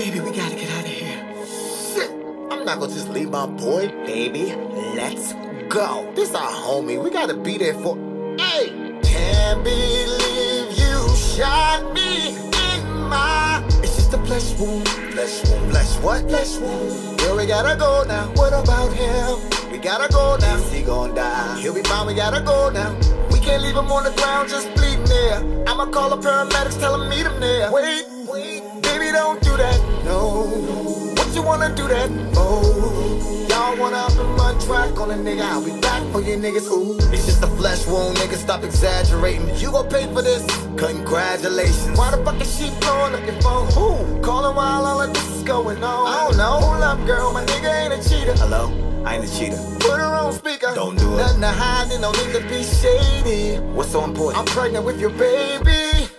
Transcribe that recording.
Baby, we gotta get out of here. Shit, I'm not gonna just leave my boy. Baby, let's go. This our homie. We gotta be there for. Hey, can't believe you shot me in my. It's just a flesh wound. Flesh wound. Flesh what? Flesh wound. Girl, we gotta go now. What about him? We gotta go now. Is He gon' die. He'll be fine. We gotta go now. We can't leave him on the ground just bleeding there. I'ma call the paramedics, tell him meet him there. Wait, wait, baby, don't do wanna do that? Oh, y'all wanna up and run track on a nigga? I'll be back for you niggas. Ooh, it's just a flesh wound, nigga. Stop exaggerating. You gon' pay for this? Congratulations. Why the fuck is she blowing up your phone? Who? Calling while all of this is going on. I don't know. Hold up, girl. My nigga ain't a cheater. Hello? I ain't a cheater. Put her on speaker. Don't do it. Nothing to hide, and no need to be shady. What's so important? I'm pregnant with your baby.